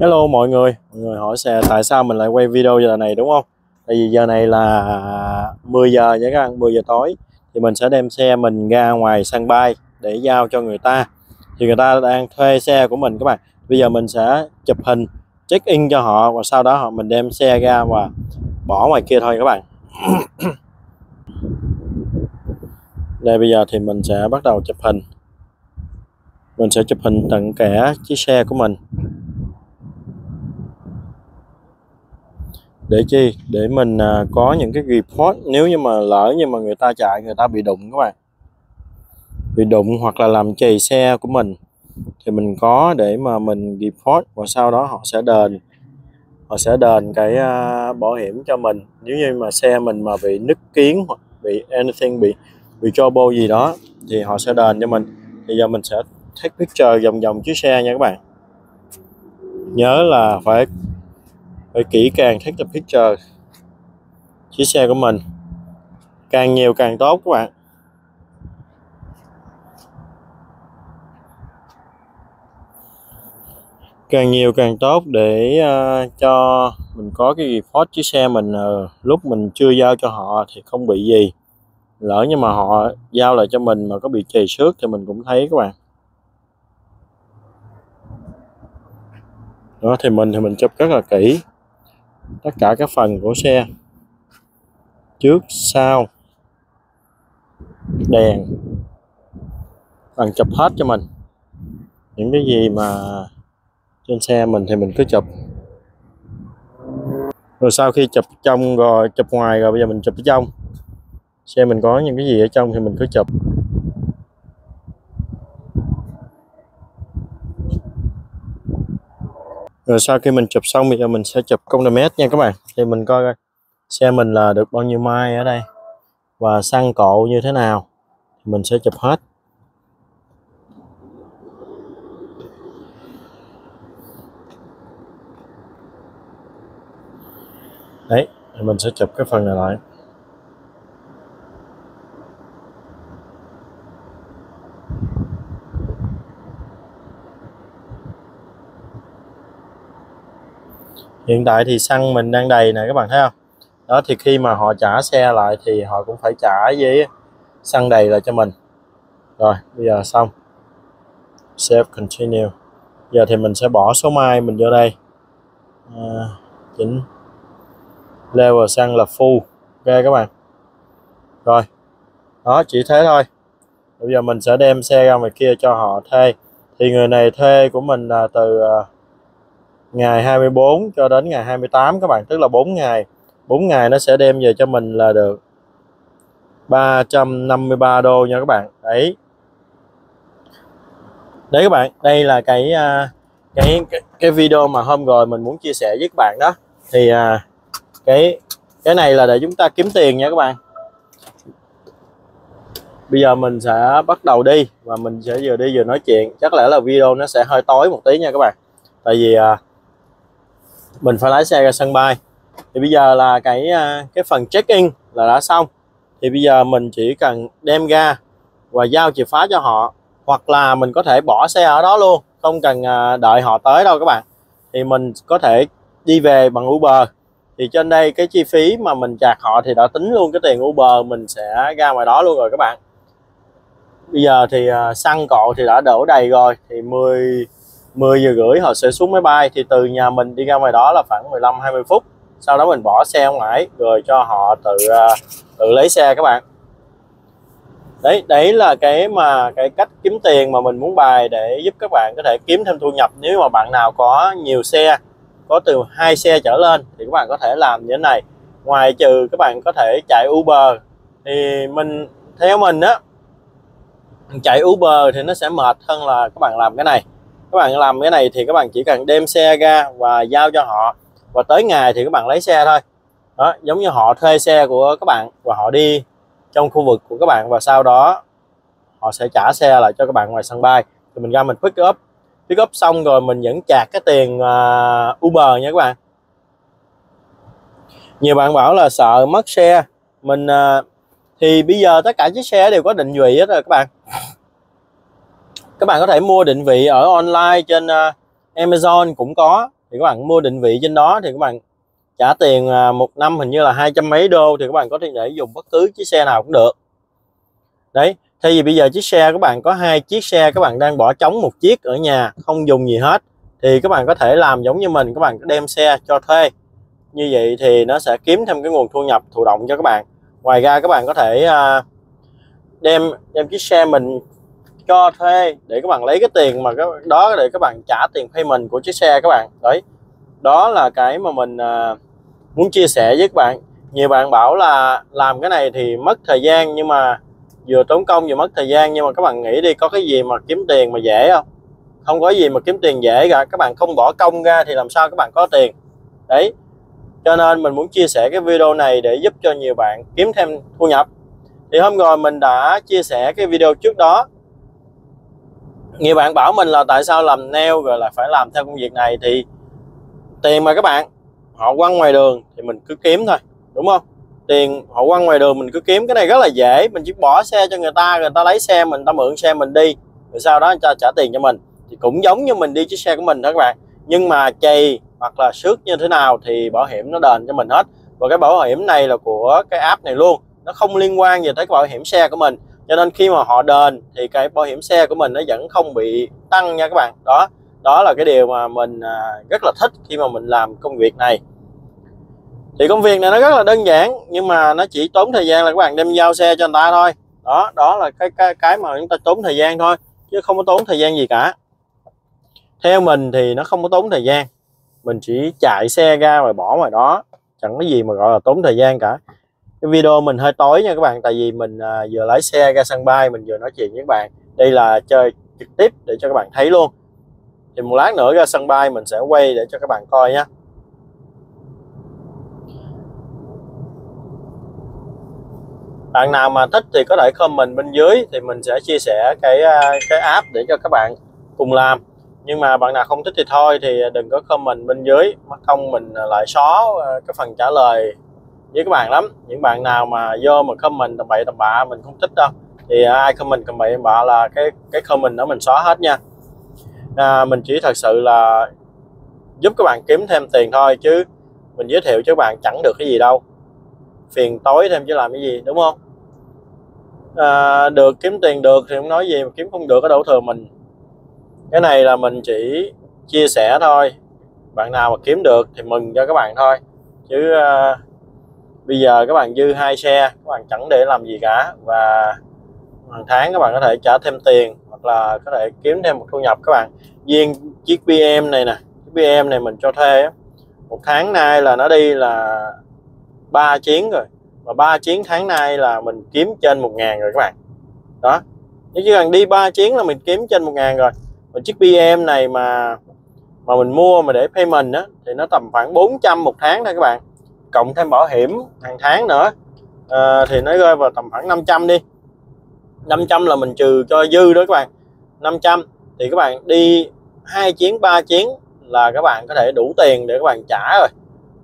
Hello mọi người, mọi người hỏi xe tại sao mình lại quay video giờ này đúng không? Tại vì giờ này là 10 giờ nha các bạn, 10 giờ tối thì mình sẽ đem xe mình ra ngoài sân bay để giao cho người ta. Thì người ta đang thuê xe của mình các bạn. Bây giờ mình sẽ chụp hình check in cho họ và sau đó họ mình đem xe ra và bỏ ngoài kia thôi các bạn. Đây bây giờ thì mình sẽ bắt đầu chụp hình. Mình sẽ chụp hình tận kẻ chiếc xe của mình để chi? Để mình à, có những cái report. Nếu như mà lỡ như mà người ta chạy người ta bị đụng các bạn. Bị đụng hoặc là làm chì xe của mình thì mình có để mà mình report và sau đó họ sẽ đền. Họ sẽ đền cái à, bảo hiểm cho mình. Nếu như mà xe mình mà bị nứt kiến hoặc bị anything bị bị trouble gì đó thì họ sẽ đền cho mình. Thì giờ mình sẽ take picture vòng vòng chiếc xe nha các bạn. Nhớ là phải phải kỹ càng take the picture chiếc xe của mình càng nhiều càng tốt các bạn. Càng nhiều càng tốt để uh, cho mình có cái report chiếc xe mình uh, lúc mình chưa giao cho họ thì không bị gì lỡ nhưng mà họ giao lại cho mình mà có bị trầy xước thì mình cũng thấy các bạn. Đó thì mình thì mình chụp rất là kỹ tất cả các phần của xe. Trước, sau, đèn, bằng chụp hết cho mình. Những cái gì mà trên xe mình thì mình cứ chụp. Rồi sau khi chụp trong rồi, chụp ngoài rồi, bây giờ mình chụp ở trong. Xe mình có những cái gì ở trong thì mình cứ chụp. Rồi sau khi mình chụp xong, bây giờ mình sẽ chụp công mét nha các bạn. Thì mình coi coi xe mình là được bao nhiêu mai ở đây và xăng cộ như thế nào. Mình sẽ chụp hết. Đấy mình sẽ chụp cái phần này lại. Hiện tại thì xăng mình đang đầy nè các bạn thấy không? Đó thì khi mà họ trả xe lại thì họ cũng phải trả với xăng đầy lại cho mình. Rồi bây giờ xong. Save continue. Giờ thì mình sẽ bỏ số mai mình vô đây. À, chỉnh. Level xăng là full. Ok các bạn. Rồi. Đó chỉ thế thôi. Bây giờ mình sẽ đem xe ra ngoài kia cho họ thuê. Thì người này thuê của mình là từ uh, ngày 24 cho đến ngày 28 các bạn tức là 4 ngày. 4 ngày nó sẽ đem về cho mình là được 353 đô nha các bạn. Đấy. Đấy các bạn đây là à, cái cái cái, video mà hôm rồi mình muốn chia sẻ với các bạn đó. Thì à, cái cái này là để chúng ta kiếm tiền nha các bạn. Bây giờ mình sẽ bắt đầu đi và mình sẽ vừa đi vừa nói chuyện. Chắc lẽ là video nó sẽ hơi tối một tí nha các bạn. Tại vì à, mình phải lái xe ra sân bay. Thì bây giờ là cái à, cái phần check in là đã xong. Thì bây giờ mình chỉ cần đem ra và giao chìa khóa cho họ, hoặc là mình có thể bỏ xe ở đó luôn, không cần à, đợi họ tới đâu các bạn. Thì mình có thể đi về bằng Uber. Thì trên đây cái chi phí mà mình chạc họ thì đã tính luôn cái tiền Uber, mình sẽ ra ngoài đó luôn rồi các bạn. Bây giờ thì à, xăng cộ thì đã đổ đầy rồi, thì 10 10 giờ rưỡi họ sẽ xuống máy bay. Thì từ nhà mình đi ra ngoài đó là khoảng 15 20 phút. Sau đó mình bỏ xe ngoài, rồi cho họ tự à, tự lấy xe các bạn. Đấy đấy là cái mà, cái cách kiếm tiền mà mình muốn bài để giúp các bạn có thể kiếm thêm thu nhập. Nếu mà bạn nào có nhiều xe, có từ hai xe trở lên thì các bạn có thể làm như thế này. Ngoài trừ các bạn có thể chạy Uber, thì mình, theo mình á, chạy Uber thì nó sẽ mệt hơn là các bạn làm cái này các bạn làm cái này thì các bạn chỉ cần đem xe ra và giao cho họ. Và tới ngày thì các bạn lấy xe thôi. Đó giống như họ thuê xe của các bạn và họ đi trong khu vực của các bạn và sau đó họ sẽ trả xe lại cho các bạn ngoài sân bay. Thì mình ra mình pick up. Pick up xong rồi mình vẫn chạc cái tiền uh, Uber nha các bạn. Nhiều bạn bảo là sợ mất xe. Mình uh, thì bây giờ tất cả chiếc xe đều có định vị hết rồi các bạn các bạn có thể mua định vị ở online trên uh, Amazon cũng có. Thì các bạn mua định vị trên đó thì các bạn trả tiền uh, một năm hình như là hai trăm mấy đô thì các bạn có thể để dùng bất cứ chiếc xe nào cũng được. Đấy thay vì bây giờ chiếc xe các bạn có hai chiếc xe các bạn đang bỏ trống một chiếc ở nhà không dùng gì hết. Thì các bạn có thể làm giống như mình các bạn đem xe cho thuê. Như vậy thì nó sẽ kiếm thêm cái nguồn thu nhập thụ động cho các bạn. Ngoài ra các bạn có thể uh, đem đem chiếc xe mình cho thuê để các bạn lấy cái tiền mà cái đó để các bạn trả tiền payment của chiếc xe các bạn. Đấy. Đó là cái mà mình à, muốn chia sẻ với các bạn. Nhiều bạn bảo là làm cái này thì mất thời gian nhưng mà vừa tốn công vừa mất thời gian nhưng mà các bạn nghĩ đi có cái gì mà kiếm tiền mà dễ không? Không có gì mà kiếm tiền dễ cả. Các bạn không bỏ công ra thì làm sao các bạn có tiền? Đấy. Cho nên mình muốn chia sẻ cái video này để giúp cho nhiều bạn kiếm thêm thu nhập. Thì hôm rồi mình đã chia sẻ cái video trước đó nhiều bạn bảo mình là tại sao làm nail rồi là phải làm theo công việc này thì tiền mà các bạn, họ quăng ngoài đường thì mình cứ kiếm thôi, đúng không? Tiền họ quăng ngoài đường mình cứ kiếm, cái này rất là dễ, mình chỉ bỏ xe cho người ta người ta lấy xe mình ta mượn xe mình đi, rồi sau đó cho trả tiền cho mình. Thì cũng giống như mình đi chiếc xe của mình đó các bạn, nhưng mà chày hoặc là xước như thế nào thì bảo hiểm nó đền cho mình hết. Và cái bảo hiểm này là của cái app này luôn, nó không liên quan gì tới cái bảo hiểm xe của mình cho nên khi mà họ đền thì cái bảo hiểm xe của mình nó vẫn không bị tăng nha các bạn. Đó đó là cái điều mà mình à, rất là thích khi mà mình làm công việc này. Thì công việc này nó rất là đơn giản, nhưng mà nó chỉ tốn thời gian là các bạn đem giao xe cho người ta thôi. Đó đó là cái cái cái mà chúng ta tốn thời gian thôi, chứ không có tốn thời gian gì cả. Theo mình thì nó không có tốn thời gian. Mình chỉ chạy xe ra và bỏ ngoài đó, chẳng có gì mà gọi là tốn thời gian cả cái video mình hơi tối nha các bạn tại vì mình à, vừa lái xe ra sân bay mình vừa nói chuyện với các bạn. Đây là chơi trực tiếp để cho các bạn thấy luôn. Thì một lát nữa ra sân bay mình sẽ quay để cho các bạn coi nhé bạn nào mà thích thì có thể comment bên dưới thì mình sẽ chia sẻ cái à, cái app để cho các bạn cùng làm. Nhưng mà bạn nào không thích thì thôi thì đừng có comment bên dưới. Mất không mình lại xóa à, cái phần trả lời với các bạn lắm. Những bạn nào mà vô mà comment tầm bậy tầm bạ mình không thích đâu. Thì à, ai comment tầm bậy tầm bạ là cái cái comment đó mình xóa hết nha. À, mình chỉ thật sự là giúp các bạn kiếm thêm tiền thôi chứ mình giới thiệu cho các bạn chẳng được cái gì đâu. Phiền tối thêm chứ làm cái gì đúng không? À, được kiếm tiền được thì không nói gì mà kiếm không được có đâu thừa mình. Cái này là mình chỉ chia sẻ thôi. Bạn nào mà kiếm được thì mừng cho các bạn thôi. Chứ uh, bây giờ các bạn dư hai xe, các bạn chẳng để làm gì cả và hàng tháng các bạn có thể trả thêm tiền hoặc là có thể kiếm thêm một thu nhập các bạn. Riêng chiếc BM này nè, chiếc BM này mình cho thuê một tháng nay là nó đi là ba chuyến rồi và ba chuyến tháng nay là mình kiếm trên một ngàn rồi các bạn. Đó, nếu chỉ cần đi ba chuyến là mình kiếm trên một ngàn rồi. Và chiếc BM này mà mà mình mua mà để payment á, thì nó tầm khoảng 400 một tháng thôi các bạn cộng thêm bảo hiểm hàng tháng nữa. À, thì nó rơi vào tầm khoảng 500 đi. 500 là mình trừ cho dư đó các bạn. 500 thì các bạn đi hai chuyến ba chuyến là các bạn có thể đủ tiền để các bạn trả rồi.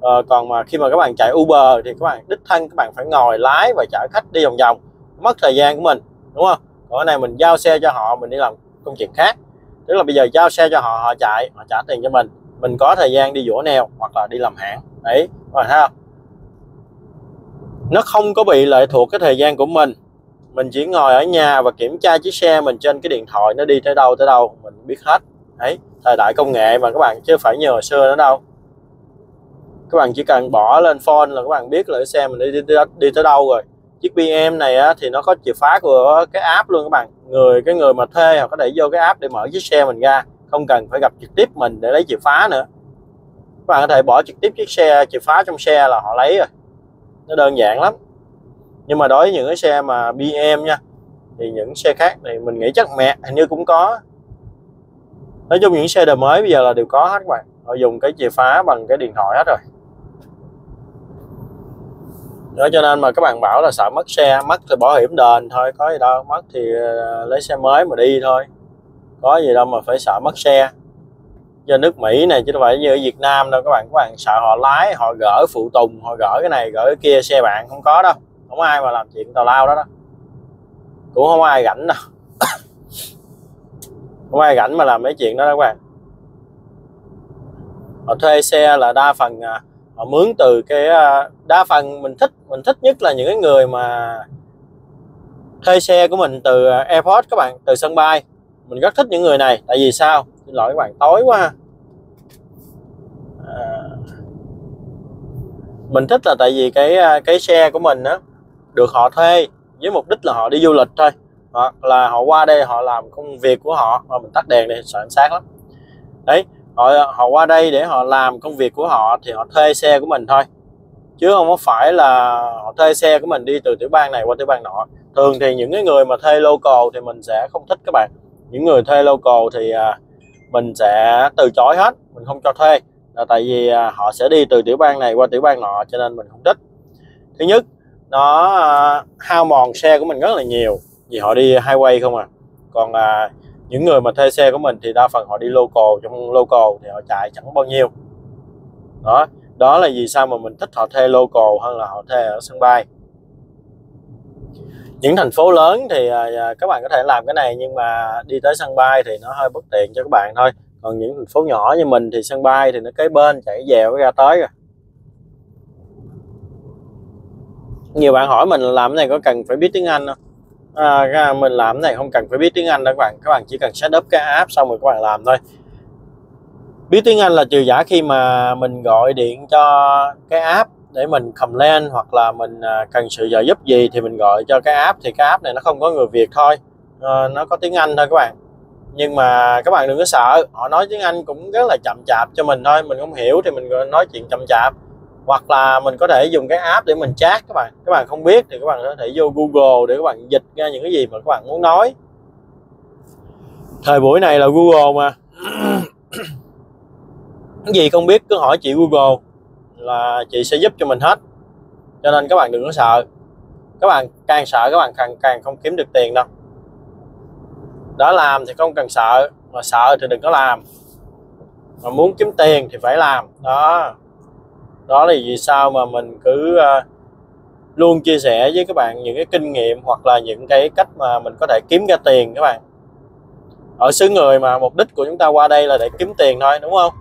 À, còn mà khi mà các bạn chạy Uber thì các bạn đích thân các bạn phải ngồi lái và chở khách đi vòng vòng mất thời gian của mình đúng không? Còn cái này mình giao xe cho họ mình đi làm công chuyện khác. Tức là bây giờ giao xe cho họ họ chạy họ trả tiền cho mình. Mình có thời gian đi vỗ neo hoặc là đi làm hãng. Đấy các bạn thấy không? Nó không có bị lệ thuộc cái thời gian của mình. Mình chỉ ngồi ở nhà và kiểm tra chiếc xe mình trên cái điện thoại nó đi tới đâu tới đâu mình biết hết. Đấy thời đại công nghệ mà các bạn chứ phải như hồi xưa nữa đâu. Các bạn chỉ cần bỏ lên phone là các bạn biết là cái xe mình đi, đi, đi, đi tới đâu rồi. Chiếc BM này á, thì nó có chìa khóa của cái app luôn các bạn. Người cái người mà thuê họ có thể vô cái app để mở chiếc xe mình ra. Không cần phải gặp trực tiếp mình để lấy chìa khóa nữa. Các bạn có thể bỏ trực tiếp chiếc xe chìa khóa trong xe là họ lấy rồi nó đơn giản lắm. Nhưng mà đối với những cái xe mà BM nha, thì những xe khác thì mình nghĩ chắc mẹ hình như cũng có. Nói chung những xe đời mới bây giờ là đều có hết các bạn. Họ dùng cái chìa khóa bằng cái điện thoại hết rồi. Đó, cho nên mà các bạn bảo là sợ mất xe, mất thì bảo hiểm đền thôi, có gì đâu. Mất thì ờ, lấy xe mới mà đi thôi. Có gì đâu mà phải sợ mất xe do nước Mỹ này, chứ không phải như ở Việt Nam đâu. Các bạn các bạn sợ họ lái, họ gỡ phụ tùng, họ gỡ cái này, gỡ cái kia, xe bạn không có đâu. Không ai mà làm chuyện tào lao đó đó. Cũng không ai rảnh đâu. Không ai rảnh mà làm mấy chuyện đó đó, các bạn. Họ thuê xe là đa phần à, họ mướn từ cái à, đa phần mình thích mình thích nhất là những cái người mà thuê xe của mình từ à, airport, các bạn, từ sân bay. Mình rất thích những người này. Tại vì sao? Xin lỗi các bạn tối quá à, mình thích là tại vì cái à, cái xe của mình á được họ thuê với mục đích là họ đi du lịch thôi. Hoặc là họ qua đây họ làm công việc của họ mà mình tắt đèn này sợ ánh sáng lắm. Đấy họ họ qua đây để họ làm công việc của họ thì họ thuê xe của mình thôi. Chứ không có phải là họ thuê xe của mình đi từ tiểu bang này qua tiểu bang nọ. Thường thì những cái người mà thuê local thì mình sẽ không thích các bạn. Những người thuê local thì à, mình sẽ từ chối hết mình không cho thuê. Là tại vì à, họ sẽ đi từ tiểu bang này qua tiểu bang nọ cho nên mình không thích. Thứ nhất nó à, hao mòn xe của mình rất là nhiều vì họ đi highway không à. Còn à, những người mà thuê xe của mình thì đa phần họ đi local trong local thì họ chạy chẳng bao nhiêu. Đó đó là vì sao mà mình thích họ thuê local hơn là họ thuê ở sân bay những thành phố lớn thì à, à, các bạn có thể làm cái này nhưng mà đi tới sân bay thì nó hơi bất tiện cho các bạn thôi. Còn những thành phố nhỏ như mình thì sân bay thì nó kế bên chạy dèo ra tới rồi. Nhiều bạn hỏi mình làm cái này có cần phải biết tiếng Anh không? À, mình làm cái này không cần phải biết tiếng Anh đâu các bạn. Các bạn chỉ cần setup cái app xong rồi các bạn làm thôi. Biết tiếng Anh là trừ giả khi mà mình gọi điện cho cái app để mình lên hoặc là mình à, cần sự trợ giúp gì thì mình gọi cho cái app. Thì cái app này nó không có người Việt thôi. À, nó có tiếng Anh thôi các bạn. Nhưng mà các bạn đừng có sợ họ nói tiếng Anh cũng rất là chậm chạp cho mình thôi. Mình không hiểu thì mình nói chuyện chậm chạp. Hoặc là mình có thể dùng cái app để mình chat các bạn. Các bạn không biết thì các bạn có thể vô Google để các bạn dịch ra những cái gì mà các bạn muốn nói. Thời buổi này là Google mà. Cái gì không biết cứ hỏi chị Google là chị sẽ giúp cho mình hết. Cho nên các bạn đừng có sợ. Các bạn càng sợ các bạn càng càng không kiếm được tiền đâu. Đã làm thì không cần sợ mà sợ thì đừng có làm. Mà muốn kiếm tiền thì phải làm. Đó. Đó là vì sao mà mình cứ uh, luôn chia sẻ với các bạn những cái kinh nghiệm hoặc là những cái cách mà mình có thể kiếm ra tiền các bạn. Ở xứ người mà mục đích của chúng ta qua đây là để kiếm tiền thôi đúng không?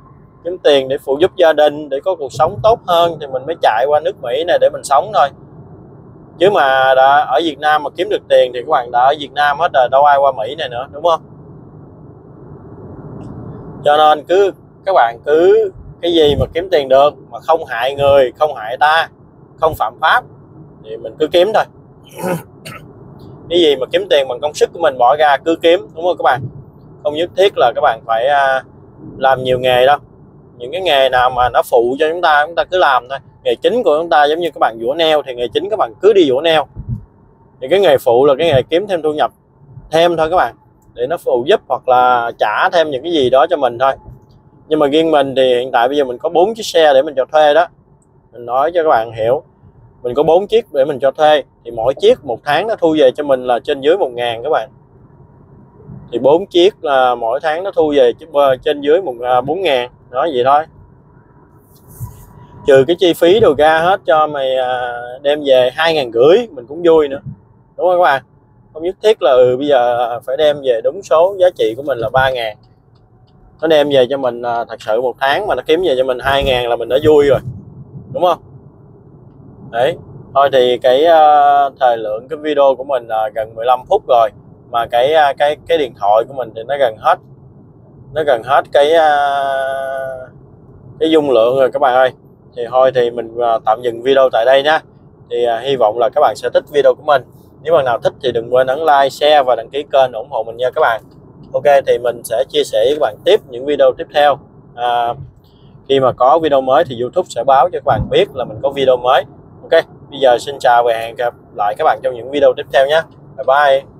Kiếm tiền để phụ giúp gia đình, để có cuộc sống tốt hơn thì mình mới chạy qua nước Mỹ này để mình sống thôi. Chứ mà đã ở Việt Nam mà kiếm được tiền thì các bạn đã ở Việt Nam hết rồi, đâu ai qua Mỹ này nữa, đúng không? Cho nên cứ, các bạn cứ cái gì mà kiếm tiền được mà không hại người, không hại ta, không phạm pháp thì mình cứ kiếm thôi. Cái gì mà kiếm tiền bằng công sức của mình bỏ ra cứ kiếm, đúng không các bạn? Không nhất thiết là các bạn phải à, làm nhiều nghề đâu những cái nghề nào mà nó phụ cho chúng ta chúng ta cứ làm thôi. Nghề chính của chúng ta giống như các bạn vũa neo thì nghề chính các bạn cứ đi vũa neo. Thì cái nghề phụ là cái nghề kiếm thêm thu nhập thêm thôi các bạn, để nó phụ giúp hoặc là trả thêm những cái gì đó cho mình thôi. Nhưng mà riêng mình thì hiện tại bây giờ mình có bốn chiếc xe để mình cho thuê đó. Mình nói cho các bạn hiểu, mình có bốn chiếc để mình cho thuê, thì mỗi chiếc một tháng nó thu về cho mình là trên dưới một ngàn các bạn. Thì bốn chiếc là mỗi tháng nó thu về ờ, trên dưới một ờ, bốn ngàn nói vậy thôi. Trừ cái chi phí đồ ra hết cho mày à, đem về hai ngàn rưỡi mình cũng vui nữa. Đúng không các bạn? Không nhất thiết là ừ, bây giờ phải đem về đúng số giá trị của mình là ba ngàn. Nó đem về cho mình à, thật sự một tháng mà nó kiếm về cho mình hai ngàn là mình đã vui rồi. Đúng không? Đấy. Thôi thì cái uh, thời lượng cái video của mình là gần 15 phút rồi mà cái uh, cái cái điện thoại của mình thì nó gần hết nó gần hết cái à, cái dung lượng rồi các bạn ơi. Thì thôi thì mình à, tạm dừng video tại đây nhé thì à, hy vọng là các bạn sẽ thích video của mình. Nếu bạn nào thích thì đừng quên ấn like share và đăng ký kênh ủng hộ mình nha các bạn. Ok thì mình sẽ chia sẻ với các bạn tiếp những video tiếp theo. À, khi mà có video mới thì YouTube sẽ báo cho các bạn biết là mình có video mới. Ok bây giờ xin chào và hẹn gặp lại các bạn trong những video tiếp theo nhé bye bye.